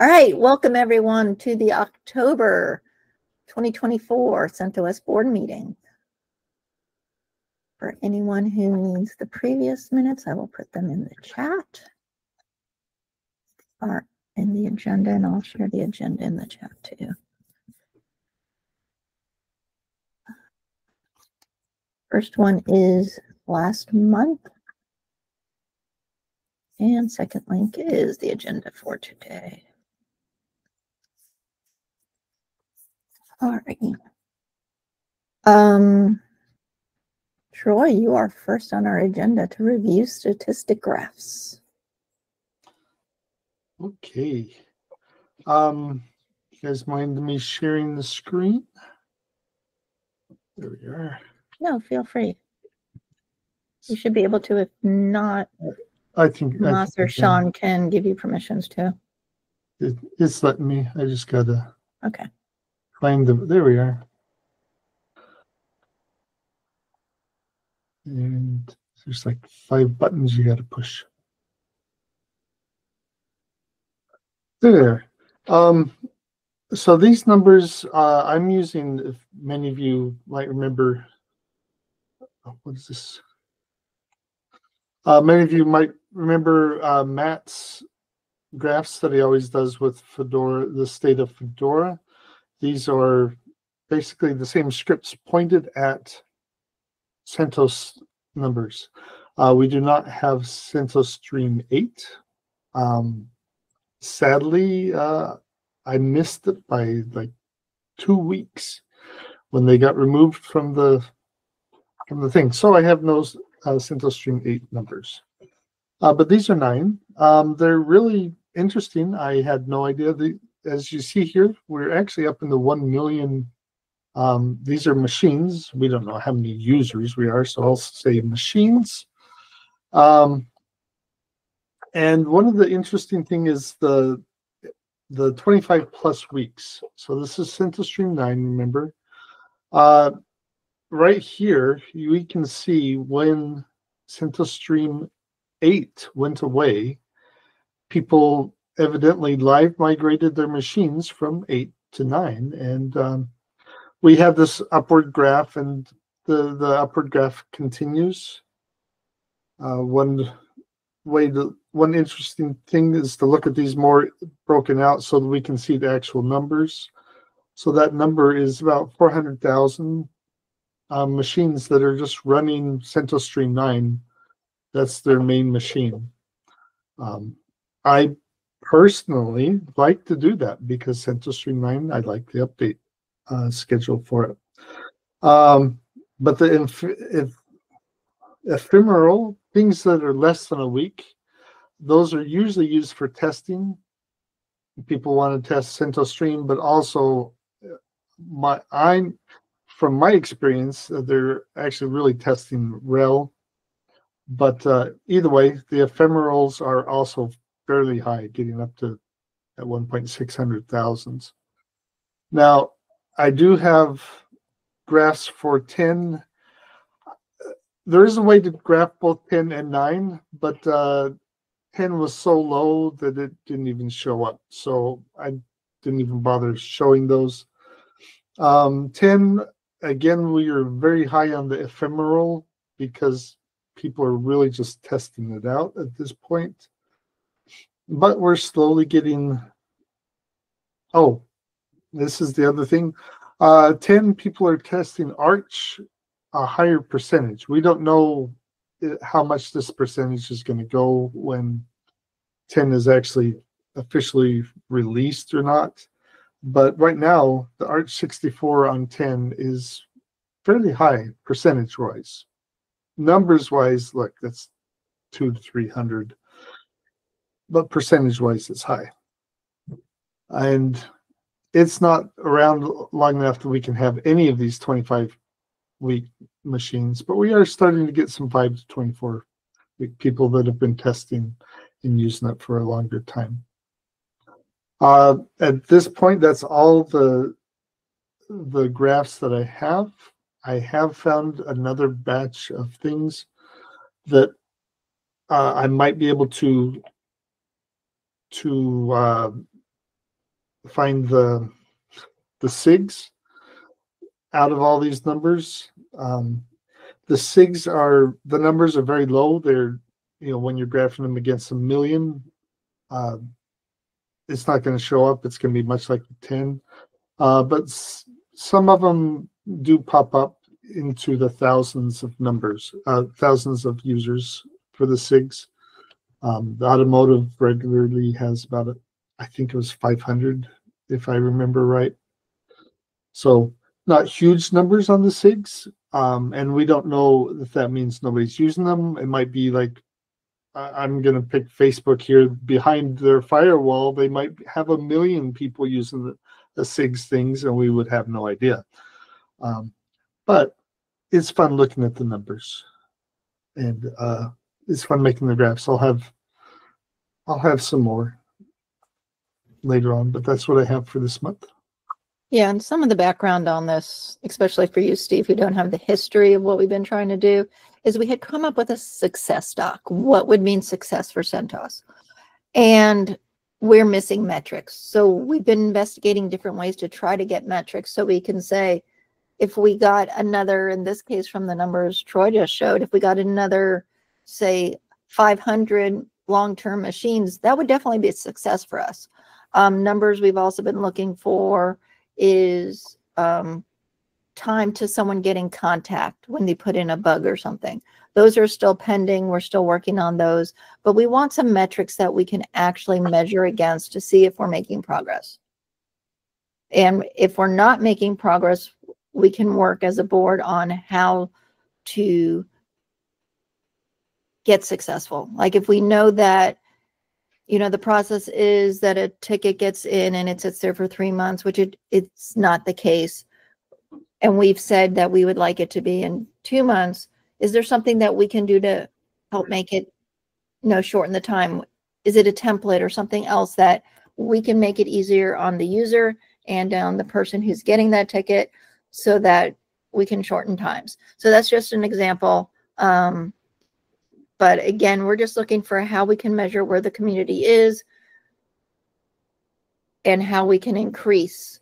All right, welcome everyone to the October 2024 CentOS board meeting. For anyone who needs the previous minutes, I will put them in the chat or in the agenda, and I'll share the agenda in the chat too. First one is last month. And second link is the agenda for today. All right. Um, Troy, you are first on our agenda to review statistic graphs. Okay. Um, you guys mind me sharing the screen? There we are. No, feel free. You should be able to, if not, I think Moss or can. Sean can give you permissions to. It, it's letting me. I just gotta Okay. Find the. There we are. And there's like five buttons you gotta push. There. Um, so these numbers, uh, I'm using, if many of you might remember, oh, what is this? Uh, many of you might remember uh, Matt's graphs that he always does with Fedora, the state of Fedora. These are basically the same scripts pointed at CentOS numbers. Uh, we do not have CentOS Stream 8. Um, sadly, uh, I missed it by like two weeks when they got removed from the from the thing. So I have no uh, CentOS Stream 8 numbers. Uh, but these are nine. Um, they're really interesting. I had no idea. The, as you see here, we're actually up in the 1 million. Um, these are machines. We don't know how many users we are, so I'll say machines. Um, and one of the interesting thing is the the 25 plus weeks. So this is CentOS Stream 9, remember? Uh, right here, we can see when CentOS Stream 8 went away, people evidently live migrated their machines from 8 to 9. And um, we have this upward graph, and the, the upward graph continues. Uh, one way to one interesting thing is to look at these more broken out so that we can see the actual numbers. So that number is about 400,000 um, machines that are just running CentOS Stream 9. That's their main machine. Um, I personally like to do that because CentOS Stream 9, I like the update uh, schedule for it. Um, but the if ephemeral things that are less than a week, those are usually used for testing. People want to test CentOS Stream, but also uh, my I'm from my experience, uh, they're actually really testing RHEL. But uh, either way, the ephemerals are also fairly high, getting up to at 1.6 hundred thousands. Now, I do have graphs for 10 there is a way to graph both 10 and 9 but uh 10 was so low that it didn't even show up so i didn't even bother showing those. Um 10 again we are very high on the ephemeral because people are really just testing it out at this point but we're slowly getting oh this is the other thing uh 10 people are testing arch a higher percentage. We don't know uh, how much this percentage is going to go when 10 is actually officially released or not. But right now, the Arch 64 on 10 is fairly high percentage wise. Numbers wise, look, that's two to 300. But percentage wise, it's high. And it's not around long enough that we can have any of these 25 week machines, but we are starting to get some 5 to 24 week people that have been testing and using it for a longer time. Uh, at this point, that's all the the graphs that I have. I have found another batch of things that uh, I might be able to to uh, find the the SIGs out of all these numbers. Um, the SIGs are the numbers are very low. They're you know when you're graphing them against a million, uh, it's not going to show up. It's going to be much like ten, uh, but s- some of them do pop up into the thousands of numbers, uh, thousands of users for the SIGs. Um, the automotive regularly has about, a, I think it was 500, if I remember right. So not huge numbers on the SIGs, um, and we don't know if that means nobody's using them. It might be like I'm going to pick Facebook here behind their firewall. They might have a million people using the, the SIGs things, and we would have no idea. Um, but it's fun looking at the numbers, and uh, it's fun making the graphs. I'll have I'll have some more later on, but that's what I have for this month. Yeah, and some of the background on this, especially for you, Steve, who don't have the history of what we've been trying to do, is we had come up with a success doc. What would mean success for CentOS? And we're missing metrics. So we've been investigating different ways to try to get metrics so we can say, if we got another, in this case, from the numbers Troy just showed, if we got another, say, 500 long-term machines, that would definitely be a success for us. Um, numbers we've also been looking for is um, time to someone getting contact when they put in a bug or something. Those are still pending. We're still working on those, but we want some metrics that we can actually measure against to see if we're making progress. And if we're not making progress, we can work as a board on how to get successful. Like if we know that you know the process is that a ticket gets in and it sits there for three months which it it's not the case and we've said that we would like it to be in two months is there something that we can do to help make it you know shorten the time is it a template or something else that we can make it easier on the user and on the person who's getting that ticket so that we can shorten times so that's just an example um, but again, we're just looking for how we can measure where the community is and how we can increase,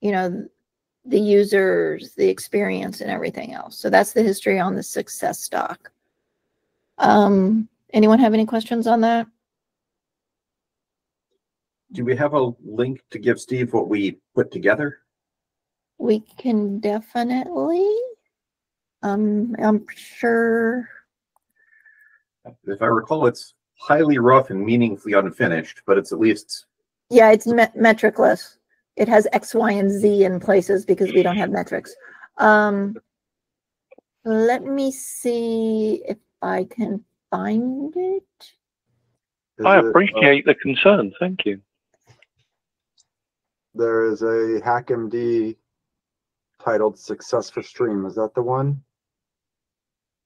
you know, the users, the experience and everything else. So that's the history on the success stock. Um, anyone have any questions on that? Do we have a link to give Steve what we put together? We can definitely. Um, I'm sure. If I recall, it's highly rough and meaningfully unfinished, but it's at least, Yeah, it's met- metricless. It has X, Y, and Z in places because we don't have metrics. Um, let me see if I can find it. I Is it, uh, appreciate the concern. Thank you. There is a HackMD titled Success for Stream. Is that the one?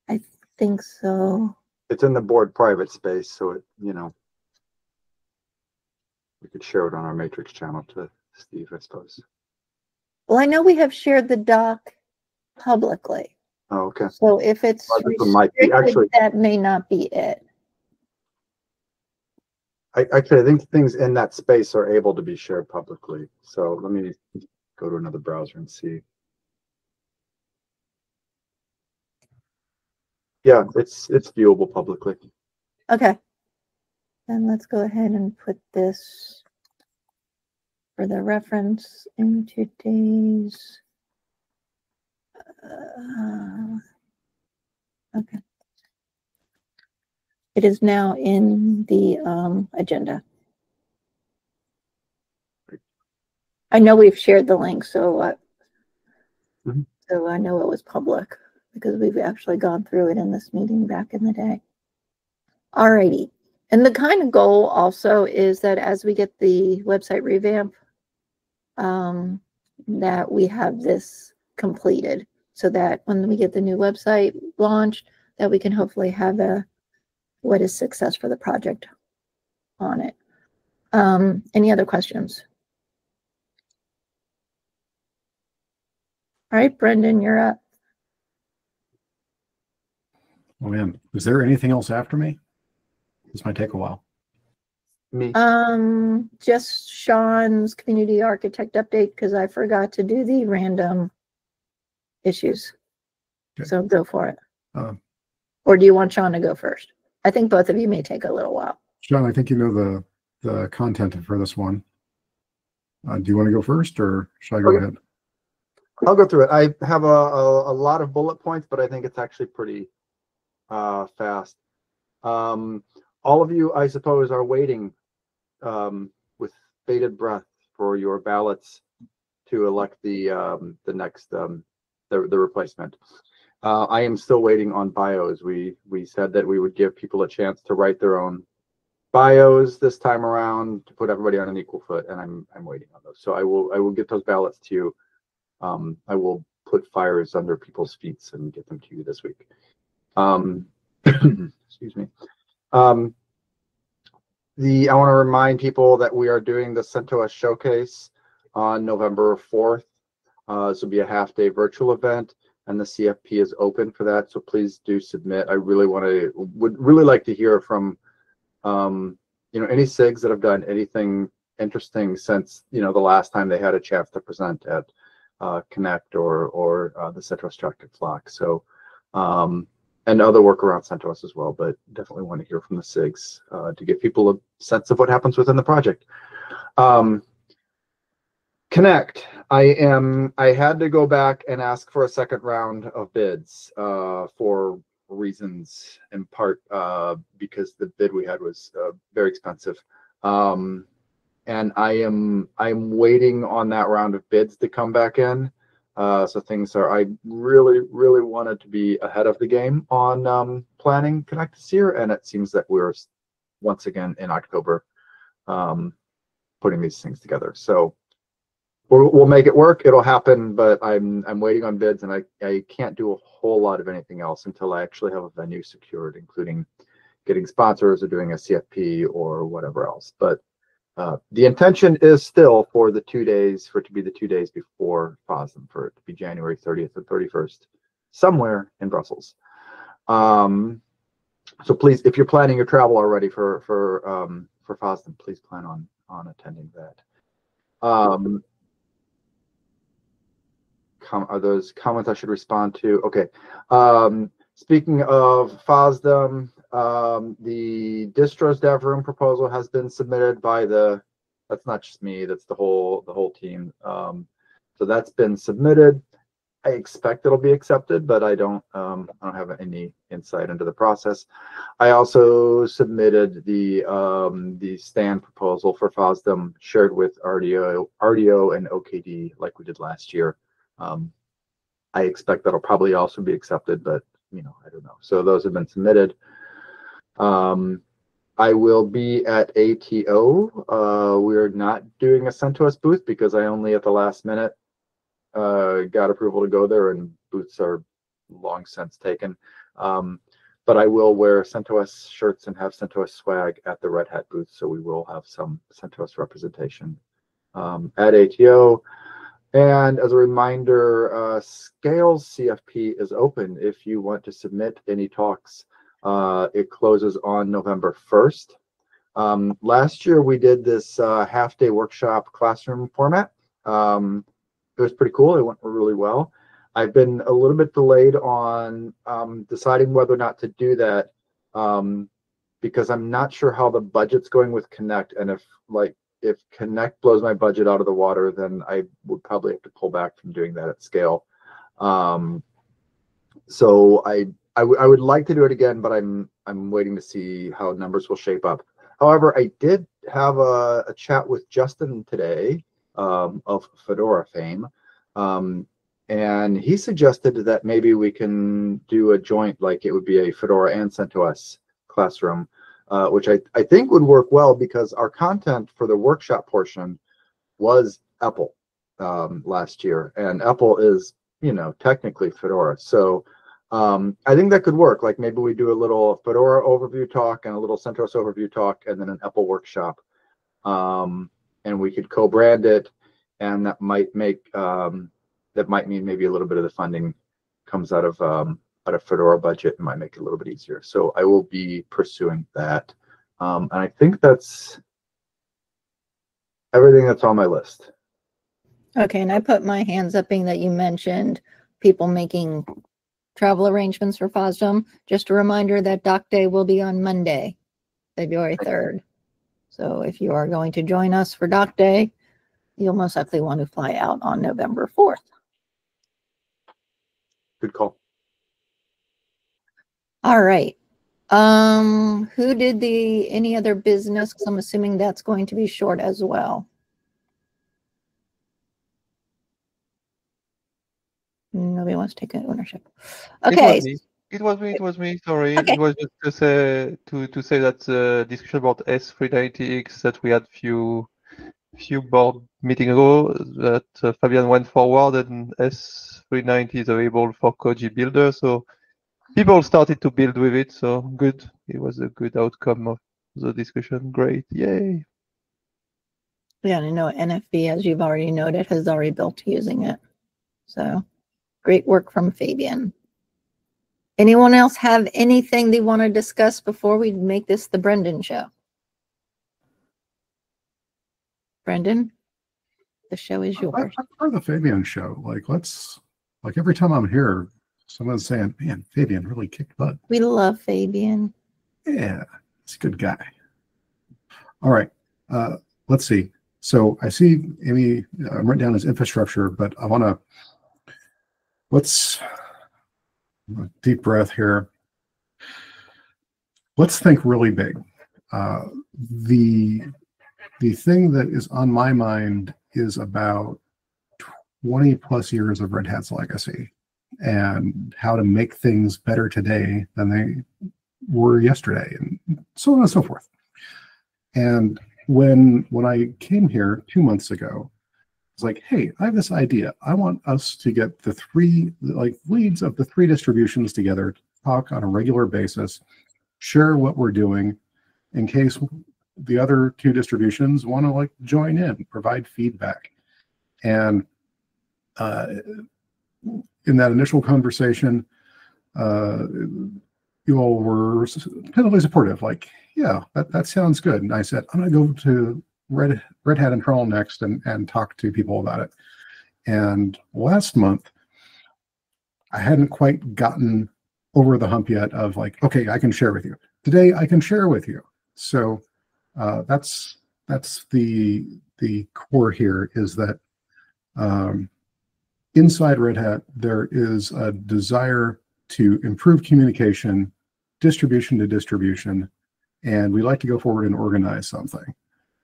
I think so. It's in the board private space, so it, you know. We could share it on our matrix channel to Steve, I suppose. Well, I know we have shared the doc publicly. Oh, okay. So if it's Well, this one might be- restricted, actually- that may not be it. I, actually, I think things in that space are able to be shared publicly. So let me go to another browser and see. Yeah, it's, it's viewable publicly. Okay. Then let's go ahead and put this for the reference in today's. uh, Okay. It is now in the um, agenda. I know we've shared the link, so uh, Mhm. so I know it was public because we've actually gone through it in this meeting back in the day. Alrighty. And the kind of goal also is that as we get the website revamp, um, that we have this completed so that when we get the new website launched, that we can hopefully have a what is success for the project on it. Um, any other questions? All right, Brendan, you're up. Oh, man. Is there anything else after me? This might take a while. Me, Um, just Sean's community architect update, because I forgot to do the random issues. Okay. So go for it. Um, Or do you want Sean to go first? I think both of you may take a little while. Sean, I think you know the, the content for this one. Uh, do you want to go first or should I go Okay. ahead? I'll go through it. I have a, a, a lot of bullet points, but I think it's actually pretty uh, fast. Um, all of you, I suppose, are waiting um, with bated breath for your ballots to elect the um, the next um, the the replacement. Uh, I am still waiting on bios. We we said that we would give people a chance to write their own bios this time around to put everybody on an equal foot, and I'm I'm waiting on those. So I will I will get those ballots to you um, I will put fires under people's feet and get them to you this week. Um, excuse me. Um, the I want to remind people that we are doing the CentOS showcase on November 4th. Uh, this will be a half day virtual event and the CFP is open for that. So please do submit. I really want to, would really like to hear from, um, you know, any SIGs that have done anything interesting since, you know, the last time they had a chance to present at uh, Connect or or uh, the CentOS Tracted Flock. So, um, and other work around CentOS as well, but definitely want to hear from the SIGs uh, to give people a sense of what happens within the project. Um, Connect. I am. I had to go back and ask for a second round of bids uh, for reasons, in part uh, because the bid we had was uh, very expensive. Um, and I am I'm waiting on that round of bids to come back in. Uh, so things are. I really really wanted to be ahead of the game on um, planning Connect this year, and it seems that we're once again in October um, putting these things together. So we'll, we'll make it work. It'll happen, but I'm I'm waiting on bids, and I I can't do a whole lot of anything else until I actually have a venue secured, including getting sponsors or doing a CFP or whatever else. But uh, the intention is still for the two days, for it to be the two days before FOSDEM, for it to be January 30th and 31st, somewhere in Brussels. Um, so please, if you're planning your travel already for for um, for FOSDEM, please plan on on attending that. Um, com- are those comments I should respond to? Okay. Um, speaking of FOSDEM, um, the distros dev room proposal has been submitted by the, that's not just me, that's the whole, the whole team. Um, so that's been submitted. I expect it'll be accepted, but I don't, um, I don't have any insight into the process. I also submitted the, um, the stand proposal for FOSDEM shared with RDO, RDO and OKD like we did last year. Um, I expect that'll probably also be accepted, but you know, I don't know. So those have been submitted. Um, I will be at ATO. Uh, we're not doing a CentOS booth because I only at the last minute uh, got approval to go there, and booths are long since taken. Um, but I will wear CentOS shirts and have CentOS swag at the Red Hat booth, so we will have some CentOS representation um, at ATO. And as a reminder, uh, SCALE's CFP is open if you want to submit any talks. Uh, it closes on November 1st. Um, last year we did this uh, half day workshop classroom format. Um, it was pretty cool. It went really well. I've been a little bit delayed on um, deciding whether or not to do that um, because I'm not sure how the budget's going with Connect and if like if Connect blows my budget out of the water, then I would probably have to pull back from doing that at SCALE. Um, so I, I, w- I would like to do it again, but I'm I'm waiting to see how numbers will shape up. However, I did have a, a chat with Justin today um, of Fedora fame, um, and he suggested that maybe we can do a joint, like it would be a Fedora and CentOS classroom uh, which I, I think would work well because our content for the workshop portion was EPEL um, last year, and EPEL is, you know, technically Fedora. So um, I think that could work. Like maybe we do a little Fedora overview talk and a little CentOS overview talk, and then an EPEL workshop, um, and we could co-brand it, and that might make um, that might mean maybe a little bit of the funding comes out of um, out of Fedora budget and might make it a little bit easier. So I will be pursuing that. Um, and I think that's everything that's on my list. Okay, and I put my hands up being that you mentioned people making travel arrangements for FOSDEM. Just a reminder that Doc Day will be on Monday, February 3rd. So if you are going to join us for Doc Day, you'll most likely want to fly out on November 4th. Good call. All right. Um, who did the, any other business? Because I'm assuming that's going to be short as well. Nobody wants to take ownership. It Okay, was me. It was me. It was me. Sorry. Okay. It was just to say to to say that the discussion about S390X that we had few few board meeting ago that uh, Fabian went forward and S390 is available for Koji Builder. So people started to build with it. So good. It was a good outcome of the discussion. Great. Yay. yeah, I know NFB, as you've already noted, has already built using it. So great work from Fabian. Anyone else have anything they want to discuss before we make this the Brendan show? Brendan, the show is I, yours. I prefer the Fabian show. Like, let's, like every time I'm here, someone's saying, man, Fabian really kicked butt. We love Fabian. Yeah, he's a good guy. All right. Uh, let's see. So I see Amy uh, written down as infrastructure, but I want to let's deep breath here. Let's think really big. Uh, the the thing that is on my mind is about 20 plus years of Red Hat's legacy and how to make things better today than they were yesterday and so on and so forth. And when when I came here two months ago, like, hey, I have this idea. I want us to get the three like leads of the three distributions together, talk on a regular basis, share what we're doing in case the other two distributions want to like join in, provide feedback. And uh, in that initial conversation, uh, you all were totally supportive. Like, yeah, that, that sounds good. And I said, I'm going to go to Red Red Hat Internal next and and talk to people about it. And last month, I hadn't quite gotten over the hump yet of like, okay, I can share with you. Today, I can share with you. So uh, that's that's the the core here is that um, inside Red Hat there is a desire to improve communication, distribution to distribution, and we like to go forward and organize something.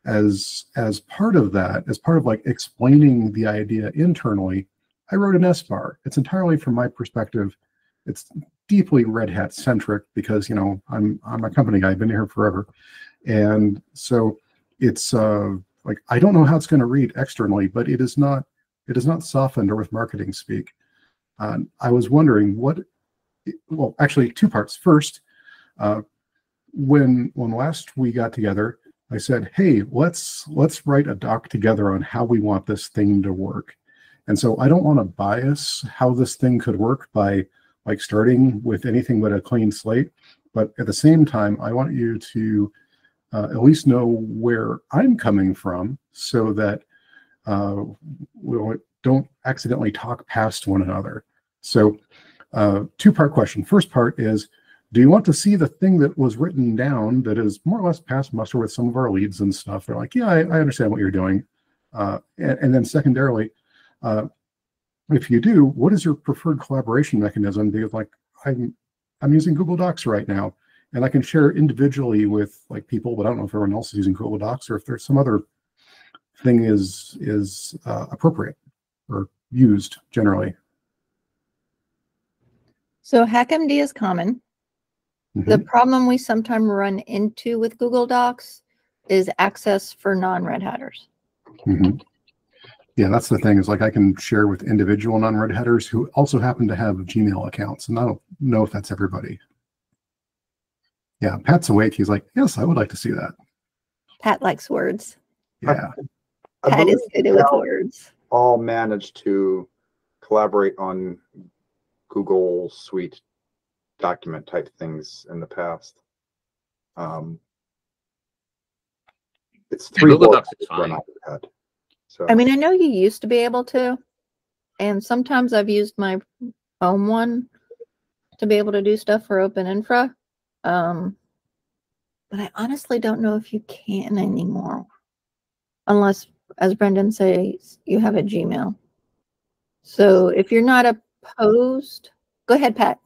As as part of that, as part of like explaining the idea internally, I wrote an SBAR. It's entirely from my perspective. It's deeply Red Hat centric because you know I'm I'm a company guy. I've been here forever, and so it's uh, like I don't know how it's going to read externally, but it is not it is not softened or with marketing speak. Uh, I was wondering what. Well, actually, two parts. First, uh, when when last we got together, I said, "Hey, let's let's write a doc together on how we want this thing to work." And so I don't want to bias how this thing could work by like starting with anything but a clean slate. But at the same time, I want you to uh, at least know where I'm coming from so that uh, we don't accidentally talk past one another. So, uh, two part question. First part is Do you want to see the thing that was written down that is more or less past muster with some of our leads and stuff? They're like, Yeah, I, I understand what you're doing. Uh, and, and then, secondarily, uh, if you do, what is your preferred collaboration mechanism? Because like I'm I'm using Google Docs right now, and I can share individually with like people, but I don't know if everyone else is using Google Docs or if there's some other thing is is uh, appropriate or used generally. So HackMD is common. The Mhm. problem we sometimes run into with Google Docs is access for non-Red Hatters. Mhm. Yeah, that's the thing is like I can share with individual non-red hatters who also happen to have Gmail accounts, and I don't know if that's everybody. Yeah, Pat's awake. He's like, yes, I would like to see that. Pat likes words. Yeah, I Pat is good with words. all managed to collaborate on Google Suite document type things in the past. Um, it's three Google boards Docs is run fine. on Red Hat. So I mean, I know you used to be able to, and sometimes I've used my home one to be able to do stuff for open infra. Um, but I honestly don't know if you can anymore, unless, as Brendan says, you have a Gmail. So if you're not opposed, go ahead, Pat.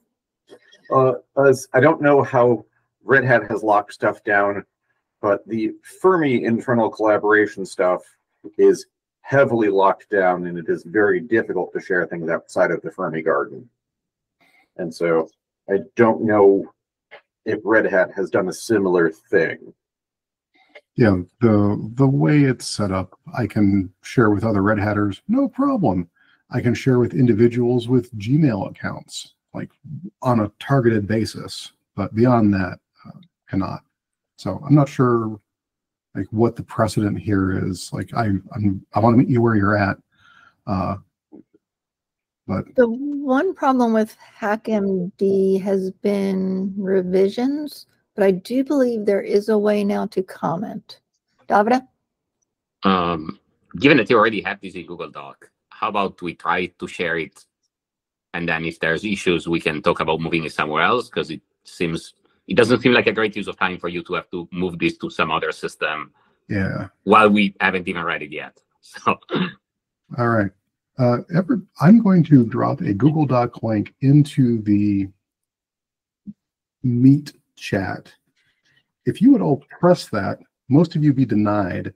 Uh, as I don't know how Red Hat has locked stuff down, but the Fermi internal collaboration stuff is heavily locked down and it is very difficult to share things outside of the Fermi garden. And so I don't know if Red Hat has done a similar thing. Yeah, the the way it's set up, I can share with other Red Hatters, no problem. I can share with individuals with Gmail accounts, like on a targeted basis, but beyond that, uh, cannot. So I'm not sure, like what the precedent here is. Like I, I'm, I want to meet you where you're at, uh, but The one problem with HackMD has been revisions, but I do believe there is a way now to comment. Davida? Um, given that you already have this in Google Doc, how about we try to share it? And then if there's issues, we can talk about moving it somewhere else because it seems it doesn't seem like a great use of time for you to have to move this to some other system yeah. while we haven't even read it yet. So All right. Uh, ever, I'm going to drop a Google Doc link into the Meet chat. If you would all press that, most of you be denied,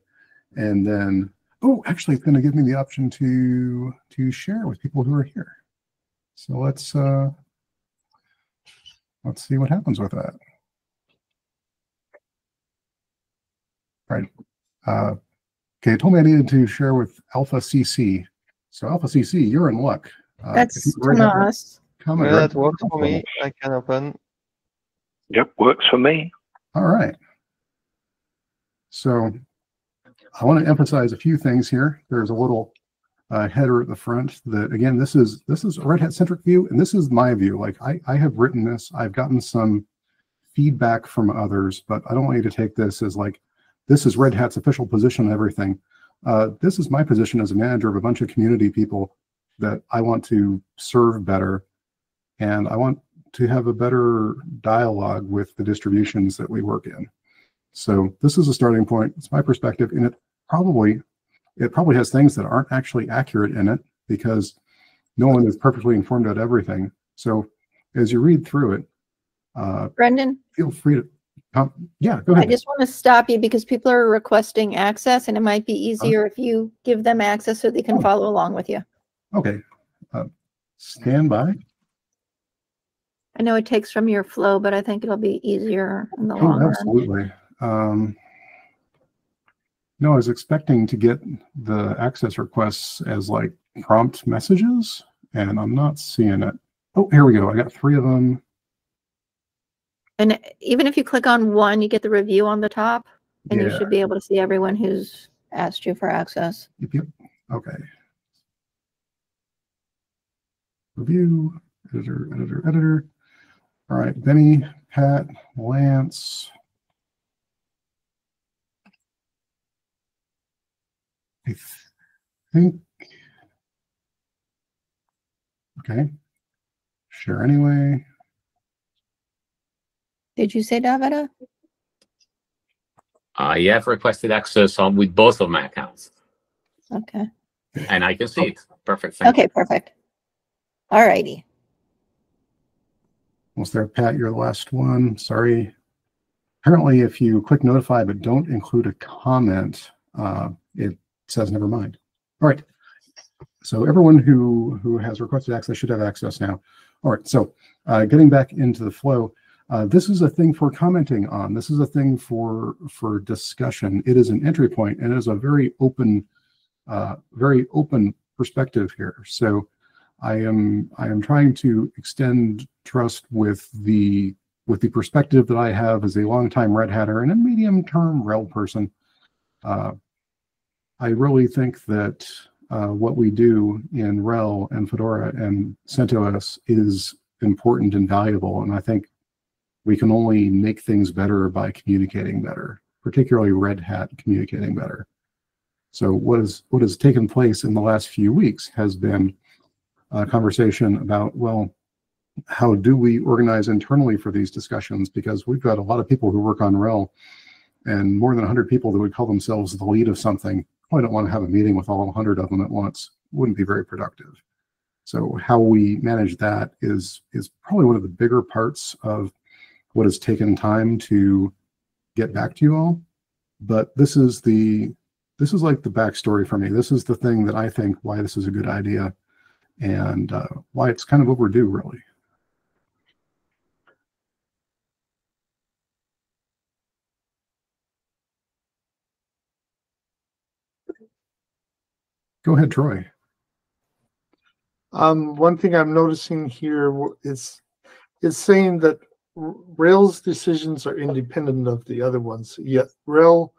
and then oh, actually, it's going to give me the option to to share with people who are here. So let's uh, let's see what happens with that. All right. Uh, okay, it told me I needed to share with Alpha CC. So Alpha CC, you're in luck. Uh, That's you already that comment Yeah, that works for me. I can open. Yep, works for me. All right. So I want to emphasize a few things here. There's a little uh, header at the front that again, this is this is a Red Hat centric view, and this is my view. Like I, I have written this, I've gotten some feedback from others, but I don't want you to take this as like this is Red Hat's official position on everything. Uh, this is my position as a manager of a bunch of community people that I want to serve better, and I want to have a better dialogue with the distributions that we work in. So this is a starting point. It's my perspective, and it probably it probably has things that aren't actually accurate in it because no one is perfectly informed about everything. So as you read through it, uh, Brendan, feel free to um, yeah, go ahead. I just want to stop you because people are requesting access and it might be easier if you give them access so they can Oh. follow along with you. Okay, uh, stand by. I know it takes from your flow, but I think it'll be easier in the Oh, long run. absolutely. Um, no, I was expecting to get the access requests as like prompt messages, and I'm not seeing it. Oh, here we go. I got three of them. And even if you click on one, you get the review on the top and you should be able to see everyone who's asked you for access. Yep, yep. Okay. Review, editor, editor, editor. All right, Benny, Pat, Lance. I think. Okay. Share anyway. Did you say Davida? I have requested access on with both of my accounts, Okay. and I can see it. Perfect. Thank Okay, perfect. All righty. Almost there, Pat, you're last one. Sorry. Apparently, if you click notify but don't include a comment, uh, it says never mind. All right. So everyone who who has requested access should have access now. All right. So uh, getting back into the flow, uh, this is a thing for commenting on. This is a thing for for discussion. It is an entry point and it is a very open, uh, very open perspective here. So I am I am trying to extend trust with the with the perspective that I have as a longtime Red Hatter and a medium term RHEL person. Uh, I really think that uh, what we do in RHEL and Fedora and CentOS is important and valuable, and I think we can only make things better by communicating better. particularly Red Hat communicating better. So what is what has taken place in the last few weeks has been a conversation about well, how do we organize internally for these discussions? Because we've got a lot of people who work on RHEL and more than 100 people that would call themselves the lead of something. I don't want to have a meeting with all 100 of them at once. Wouldn't be very productive. So how we manage that is is probably one of the bigger parts of what has taken time to get back to you all. But this is the this is like the backstory for me. This is the thing that I think why this is a good idea and uh, why it's kind of overdue, really. Go ahead, Troy. Um, one thing I'm noticing here is is saying that RHEL's decisions are independent of the other ones. Yet RHEL,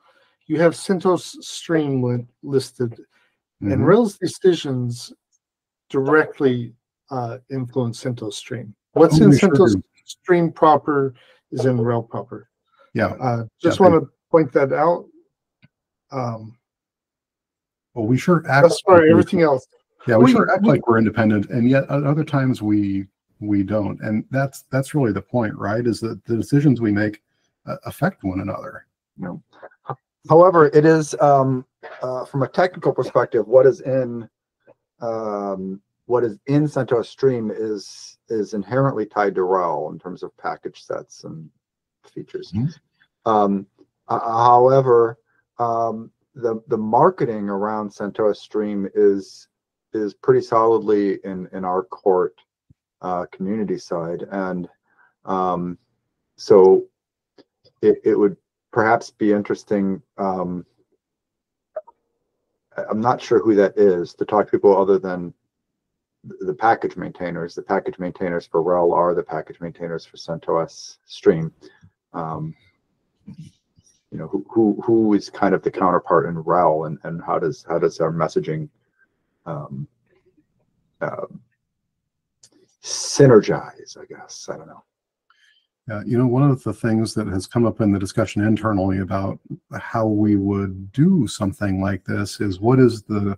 you have CentOS Stream listed, and Mhm. RHEL's decisions directly uh, influence CentOS Stream. What's Oh, in we sure CentOS. Stream proper is in RHEL proper. Yeah. Uh, just Yeah, want to point that out. Um, Well, we sure act. that's for like we- everything else. Yeah, we We- sure act we- like we're independent, and yet at other times we we don't, and that's that's really the point, right? Is that the decisions we make uh, affect one another. No. However, it is um, uh, from a technical perspective, what is in um, what is in CentOS Stream is is inherently tied to RHEL in terms of package sets and features. Mhm. Um, uh, however, um, the the marketing around CentOS Stream is is pretty solidly in in our court uh, community side, and um, so it, it would perhaps be interesting. Um, I'm not sure who that is to talk to people other than the package maintainers. The package maintainers for RHEL are the package maintainers for CentOS Stream. Um, you know, who, who, who is kind of the counterpart in RHEL and, and how does, how does our messaging, um, um, synergize, I guess. I don't know. Yeah, you know, one of the things that has come up in the discussion internally about how we would do something like this is what is the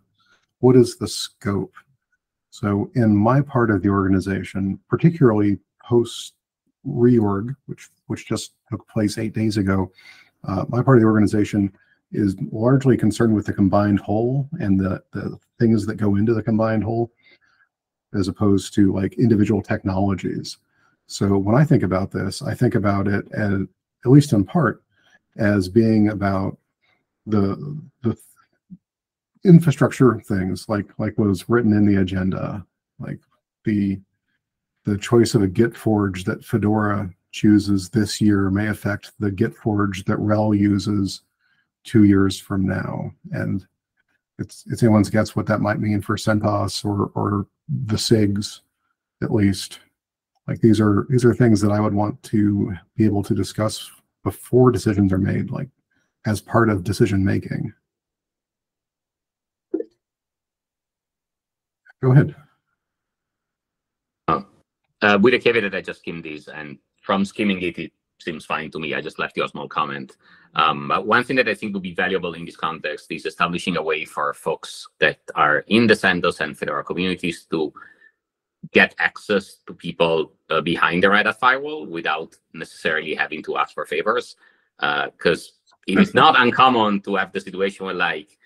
what is the scope? So in my part of the organization, particularly post reorg, which which just took place eight days ago, uh, my part of the organization is largely concerned with the combined whole and the the things that go into the combined whole, as opposed to like individual technologies. So when I think about this, I think about it as, at least in part, as being about the the infrastructure things like like what was written in the agenda, like the the choice of a Git forge that Fedora chooses this year may affect the Git forge that RHEL uses two years from now, and it's it's anyone's guess what that might mean for CentOS or or the SIGs, at least. Like these are these are things that i would want to be able to discuss before decisions are made like as part of decision making. Go ahead. Uh, with the caveat that I just skimmed these, and from skimming it, it seems fine to me. I just left you a small comment. Um, but one thing that I think would be valuable in this context is establishing a way for folks that are in the CentOS and Fedora communities to get access to people uh, behind the Red Hat firewall without necessarily having to ask for favors. Because it is not uncommon to have the situation where, like,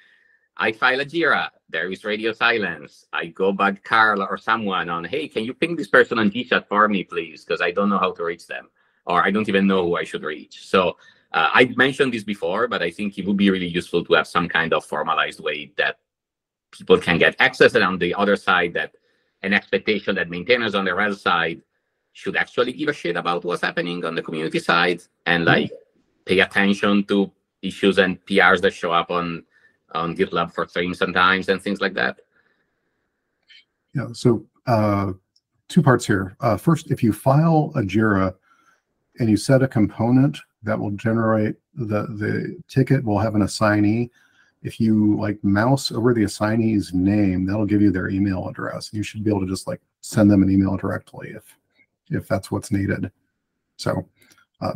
I file a Jira, there is radio silence. I go back Carl or someone on, hey, can you ping this person on GChat for me, please? Because I don't know how to reach them, or I don't even know who I should reach. So uh, I mentioned this before, but I think it would be really useful to have some kind of formalized way that people can get access, and on the other side, that an expectation that maintainers on the RHEL side should actually give a shit about what's happening on the community side and like pay attention to issues and PRs that show up on on GitLab for streams sometimes and things like that. yeah so uh two parts here uh first if you file a jira and you set a component that will generate the the ticket will have an assignee if you like mouse over the assignee's name that'll give you their email address you should be able to just like send them an email directly if if that's what's needed so uh,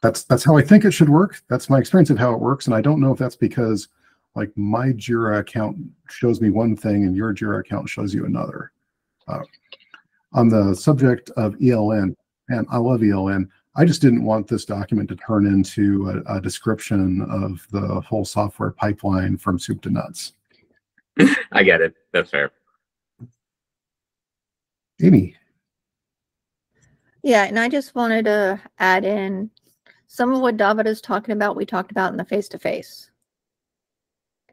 that's that's how I think it should work. That's my experience of how it works, and I don't know if that's because like my Jira account shows me one thing and your Jira account shows you another. Uh, on the subject of ELN, and I love ELN. I just didn't want this document to turn into a, a description of the whole software pipeline from soup to nuts. I get it. That's fair. Amy, Yeah, and I just wanted to add in some of what David is talking about, we talked about in the face to face.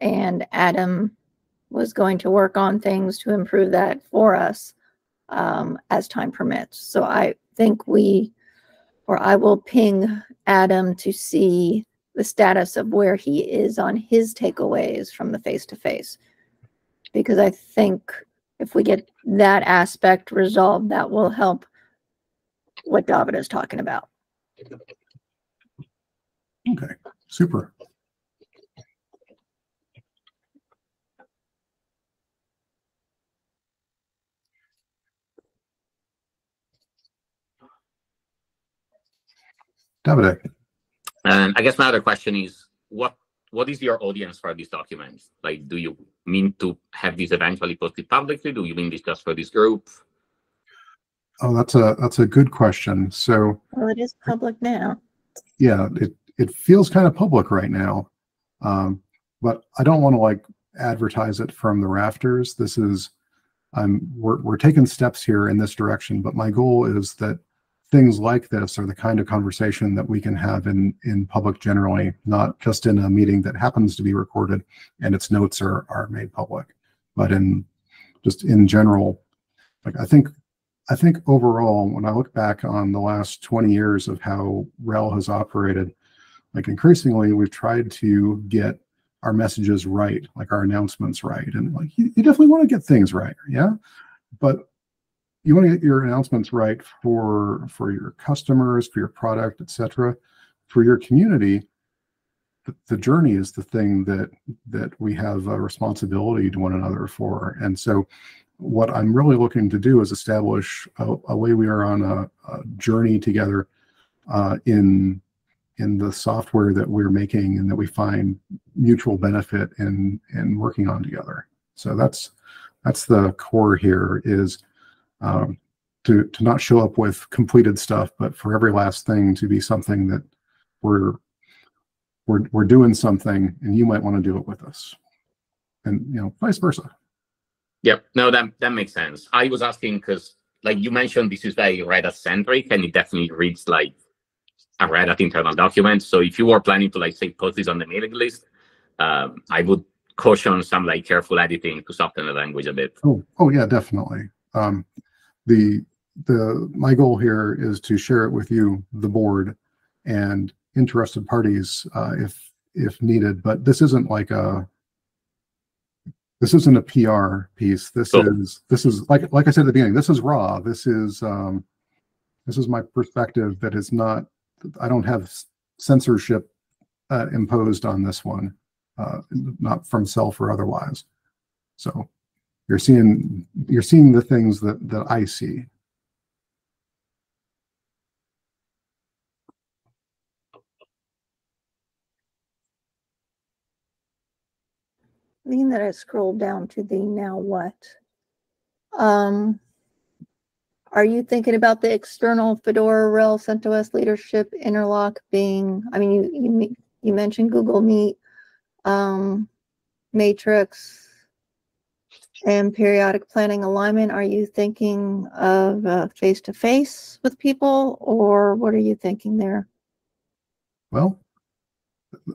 And Adam was going to work on things to improve that for us um, as time permits. So I think we, or I will ping Adam to see the status of where he is on his takeaways from the face to face. Because I think if we get that aspect resolved, that will help what David is talking about. okay, super. David, And I guess my other question is, what what is your audience for these documents? Like, do you mean to have these eventually posted publicly? Do you mean this just for this group? oh, that's a that's a good question. So Well, it is public now. yeah, it it feels kind of public right now, um, but I don't want to like advertise it from the rafters. This is, I'm we're we're taking steps here in this direction, but my goal is that things like this are the kind of conversation that we can have in in public generally, not just in a meeting that happens to be recorded and its notes are are made public, but in just in general. Like I think I think overall, when I look back on the last 20 years of how RHEL has operated, like increasingly we've tried to get our messages right, like our announcements right. And like you, you definitely want to get things right, yeah. But you want to get your announcements right for for your customers, for your product, etc. For your community, the, the journey is the thing that that we have a responsibility to one another for. And so what I'm really looking to do is establish a, a way we are on a, a journey together uh, in in the software that we're making and that we find mutual benefit in in working on together. So that's that's the core here is um, to to not show up with completed stuff, but for every last thing to be something that we're we're we're doing something and you might want to do it with us, and you know vice versa. Yep. No, that that makes sense. I was asking because, like you mentioned, this is very Red Hat centric, and it definitely reads like a Red Hat internal document. So if you were planning to like say post this on the mailing list, um, I would caution some like careful editing to soften the language a bit. Oh, oh yeah, definitely. Um, the the my goal here is to share it with you, the board, and interested parties uh, if if needed. But this isn't like a this isn't a PR piece. This Cool. is this is like like I said at the beginning. This is raw. This is um, this is my perspective. That is not. I don't have censorship uh, imposed on this one, uh, not from self or otherwise. So you're seeing you're seeing the things that that I see. Being that I scrolled down to the now what? Um, are you thinking about the external Fedora RHEL CentOS leadership interlock being, I mean, you, you, you mentioned Google Meet, um, Matrix, and periodic planning alignment. Are you thinking of uh, face-to-face with people or what are you thinking there? Well,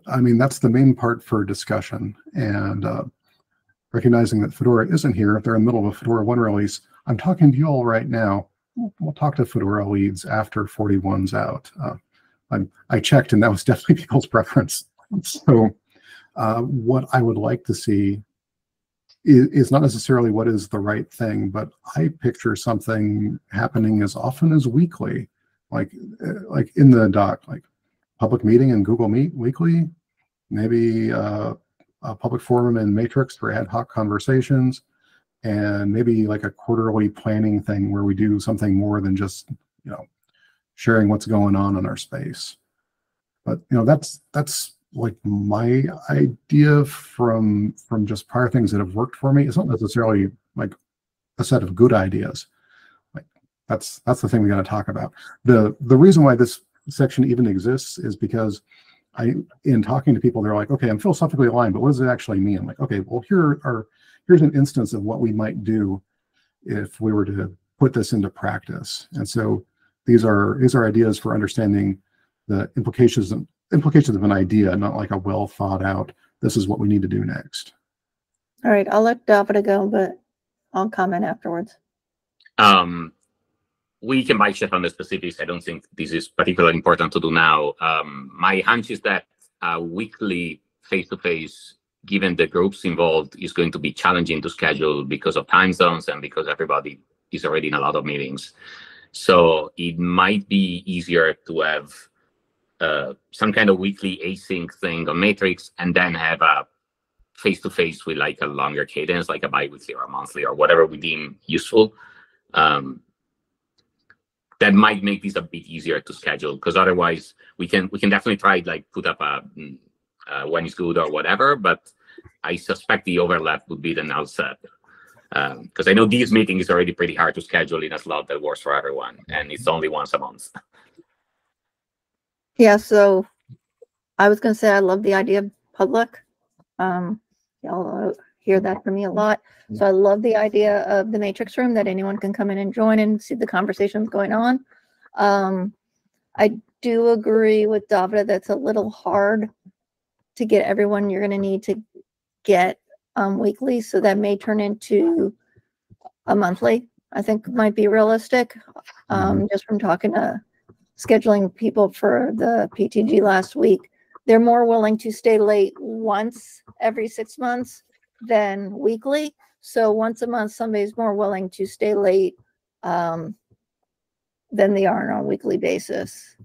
I mean that's the main part for discussion and uh, recognizing that Fedora isn't here. If they're in the middle of a Fedora one release, I'm talking to you all right now. We'll, talk to Fedora leads after 41's out. Uh, I, I checked and that was definitely people's preference. So uh, what I would like to see is, not necessarily what is the right thing, but I picture something happening as often as weekly, like uh, like in the doc, like public meeting in Google Meet weekly, maybe uh, a public forum in Matrix for ad hoc conversations, and maybe like a quarterly planning thing where we do something more than just you know sharing what's going on in our space. but you know that's that's like my idea from from just prior things that have worked for me. It's not necessarily like a set of good ideas. Like that's that's the thing we got to talk about. the The reason why this section even exists is because I, in talking to people, they're like, okay, I'm philosophically aligned, but what does it actually mean? Like, okay, well, here are here's an instance of what we might do if we were to put this into practice. And so these are these are ideas for understanding the implications implications of an idea, not like a well thought out. This is what we need to do next. All right, I'll let Davide go, but I'll comment afterwards. Um, we can bikeshed on the specifics. I don't think this is particularly important to do now. Um, my hunch is that a weekly face-to-face, given the groups involved, is going to be challenging to schedule because of time zones and because everybody is already in a lot of meetings. So it might be easier to have uh, some kind of weekly async thing on Matrix and then have a face-to-face with like a longer cadence, like a bi-weekly or a monthly or whatever we deem useful. Um, that might make this a bit easier to schedule because otherwise we can we can definitely try like put up a, a when is good or whatever but i suspect the overlap would be the null set because um, i know these meetings is already pretty hard to schedule in a slot that works for everyone and it's only once a month yeah so i was going to say i love the idea of public um y'all hear that from me a lot so I love the idea of the matrix room that anyone can come in and join and see the conversations going on. Um, I do agree with Davide that's a little hard to get everyone you're going to need to get um, weekly. So that may turn into a monthly, I think might be realistic. Um, mm-hmm. just from talking to scheduling people for the PTG last week, they're more willing to stay late once every six months than weekly. So once a month, somebody's more willing to stay late um, than they are on a weekly basis.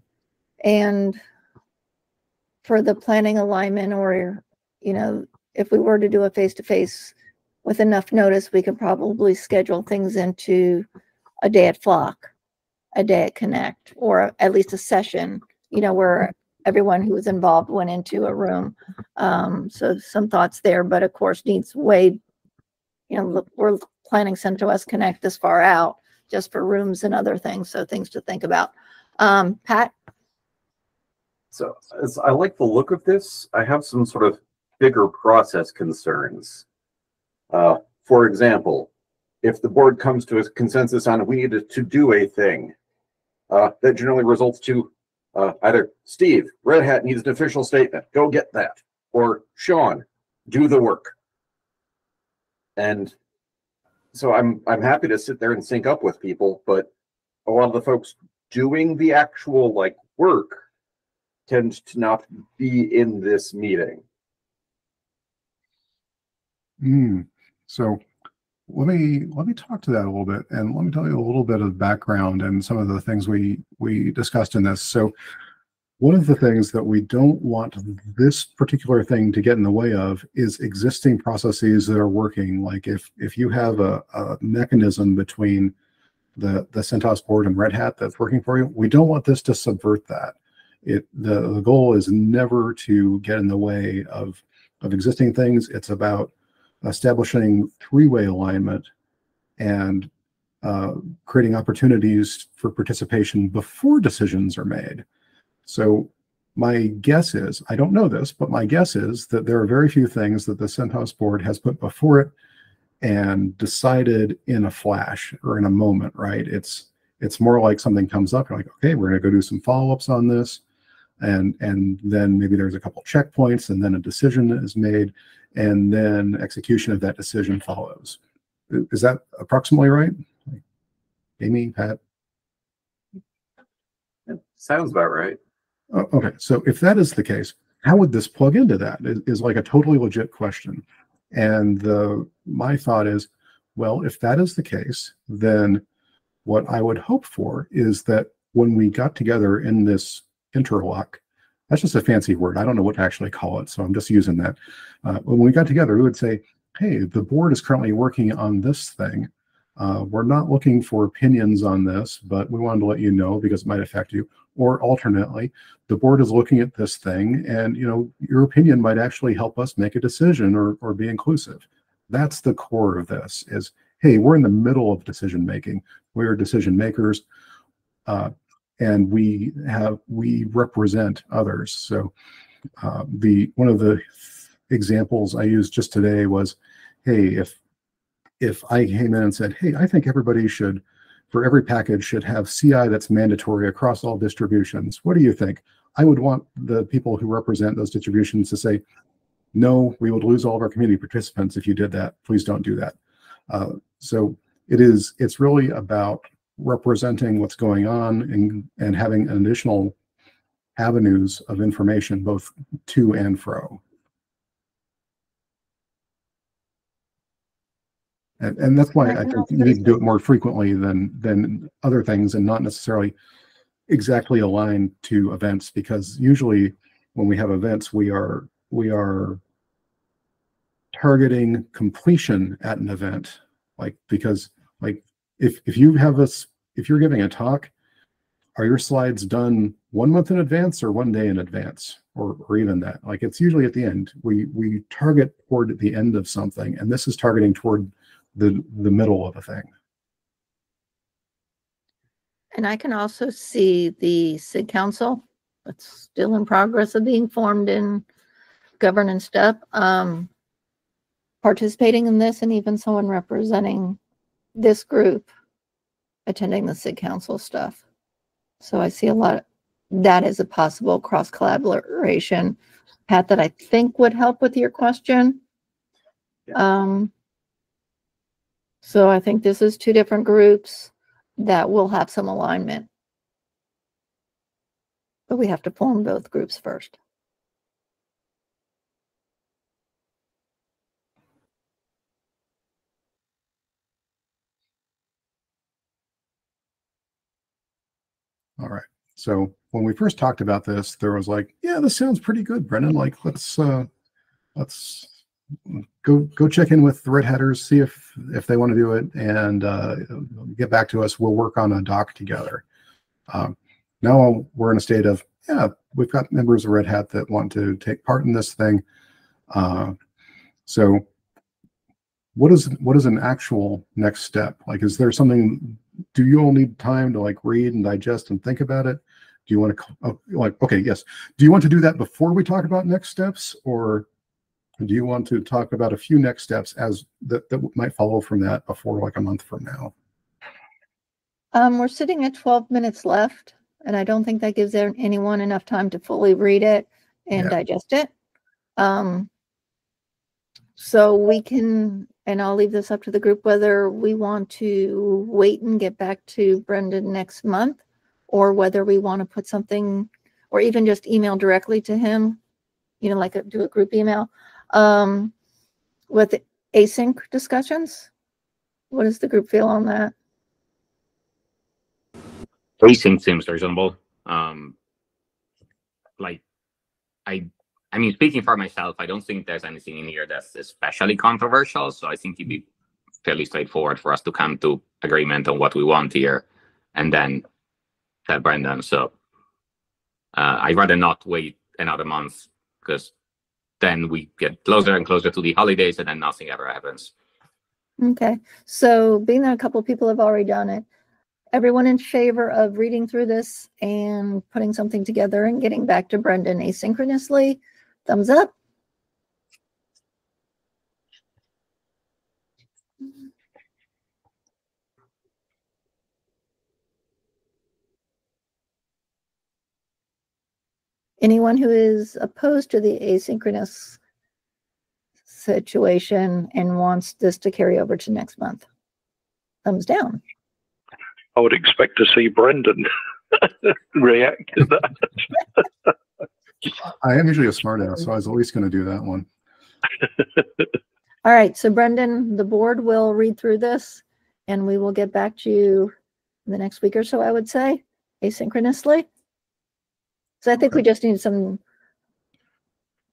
And for the planning alignment, or, you know, if we were to do a face to face with enough notice, we could probably schedule things into a day at Flock, a day at Connect, or at least a session, you know, where everyone who was involved went into a room. Um, so some thoughts there, but of course needs way you know, look, we're planning CentOS Connect this far out just for rooms and other things. So things to think about. Um, Pat? So as I like the look of this, I have some sort of bigger process concerns. Uh, for example, if the board comes to a consensus on we need to do a thing, uh, that generally results to uh, either Steve, Red Hat needs an official statement, go get that, or Sean, do the work and so I'm I'm happy to sit there and sync up with people, but a lot of the folks doing the actual like work tend to not be in this meeting. Hmm. So let me let me talk to that a little bit and let me tell you a little bit of background and some of the things we we discussed in this. So one of the things that we don't want this particular thing to get in the way of is existing processes that are working. Like if if you have a, a mechanism between the the CentOS board and Red Hat that's working for you, we don't want this to subvert that. It the, the goal is never to get in the way of of existing things. It's about establishing three-way alignment and uh, creating opportunities for participation before decisions are made. So my guess is, I don't know this, but my guess is that there are very few things that the CentOS board has put before it and decided in a flash or in a moment, right? It's it's more like something comes up, you're like, okay, we're gonna go do some follow-ups on this. And and then maybe there's a couple checkpoints and then a decision is made and then execution of that decision follows. Is that approximately right? Amy, Pat? Sounds about right. Uh, okay, so if that is the case, how would this plug into that? Is, is like a totally legit question. And the my thought is, well, if that is the case, then what I would hope for is that when we got together in this interlock, that's just a fancy word. I don't know what to actually call it, so I'm just using that. Uh, when we got together, we would say, hey, the board is currently working on this thing. Uh, we're not looking for opinions on this, but we wanted to let you know because it might affect you Or alternately, the board is looking at this thing and, you know, your opinion might actually help us make a decision or, or be inclusive. That's the core of this is, hey, we're in the middle of decision making. We're decision makers. Uh, and we have, we represent others. So uh, the, one of the examples I used just today was, hey, if, if I came in and said, hey, I think everybody should for every package should have CI that's mandatory across all distributions. What do you think? I would want the people who represent those distributions to say, no, we would lose all of our community participants if you did that. Please don't do that. Uh, so it is, it's really about representing what's going on and, and having additional avenues of information, both to and fro. And, and that's why I think you need to do it more frequently than, than other things and not necessarily exactly aligned to events because usually when we have events, we are, we are targeting completion at an event. Like, because like if, if you have us, if you're giving a talk, are your slides done one month in advance or one day in advance or, or even that? Like it's usually at the end. We, we target toward the end of something and this is targeting toward the the middle of a thing. And I can also see the SIG Council that's still in progress of being formed in governance step, um, participating in this and even someone representing this group attending the SIG Council stuff. So I see a lot, that is a possible cross collaboration Pat that I think would help with your question. Um, so I think this is two different groups that will have some alignment. But we have to form both groups first. All right. So when we first talked about this, there was like, yeah, this sounds pretty good, Brendan. Like, let's uh let's go go check in with the Red Hatters, see if if they want to do it, and uh, get back to us. We'll work on a doc together. Um, now we're in a state of yeah, we've got members of Red Hat that want to take part in this thing. Uh, so, what is what is an actual next step? Like, is there something? Do you all need time to like read and digest and think about it? Do you want to oh, like okay, yes. Do you want to do that before we talk about next steps, or do you want to talk about a few next steps as that, that might follow from that before like a month from now? Um, we're sitting at 12 minutes left, and I don't think that gives anyone enough time to fully read it and Yeah. digest it. Um, so we can, and I'll leave this up to the group whether we want to wait and get back to Brendan next month or whether we want to put something or even just email directly to him, you know, like a, do a group email um, with async discussions. What does the group feel on that? Async seems reasonable. Um, like, I, I mean, speaking for myself, I don't think there's anything in here that's especially controversial. So I think it'd be fairly straightforward for us to come to agreement on what we want here, and then tell Brendan. So uh, I'd rather not wait another month because then we get closer and closer to the holidays, and then nothing ever happens. Okay, so being that a couple people have already done it, everyone in favor of reading through this and putting something together and getting back to Brendan asynchronously, thumbs up. Anyone who is opposed to the asynchronous situation and wants this to carry over to next month? Thumbs down. I would expect to see Brendan react to that. I am usually a smartass, so I was always going to do that one. All right, so Brendan, the board will read through this and we will get back to you in the next week or so, I would say, asynchronously. So I think we just need some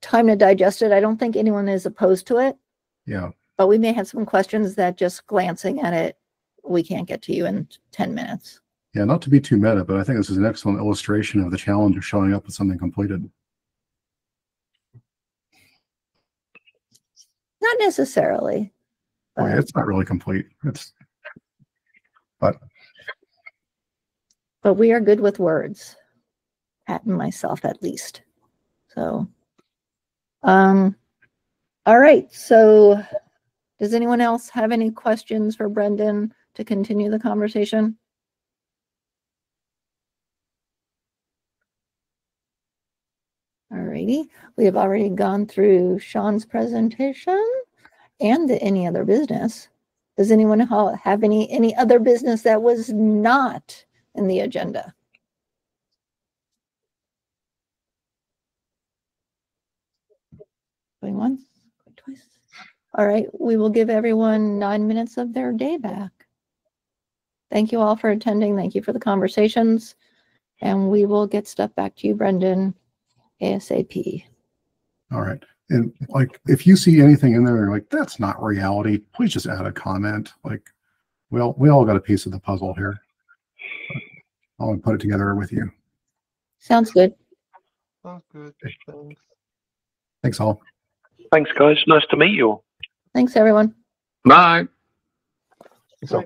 time to digest it. I don't think anyone is opposed to it, Yeah. but we may have some questions that just glancing at it, we can't get to you in 10 minutes. Yeah, not to be too meta, but I think this is an excellent illustration of the challenge of showing up with something completed. Not necessarily. Well, it's not really complete. It's but but we are good with words. Pat and myself at least. So, um, all right. So, does anyone else have any questions for Brendan to continue the conversation? All righty. We have already gone through Sean's presentation and the any other business. Does anyone have any any other business that was not in the agenda. Going once, going twice. All right, we will give everyone nine minutes of their day back. Thank you all for attending. Thank you for the conversations. And we will get stuff back to you, Brendan, ASAP. all right. And like, if you see anything in there, you're like, that's not reality, please just add a comment. Like, well, we all got a piece of the puzzle here. I'll put it together with you. Sounds good. Sounds good. Thanks. Thanks all. Thanks, guys. Nice to meet you all. Thanks, everyone. Bye. So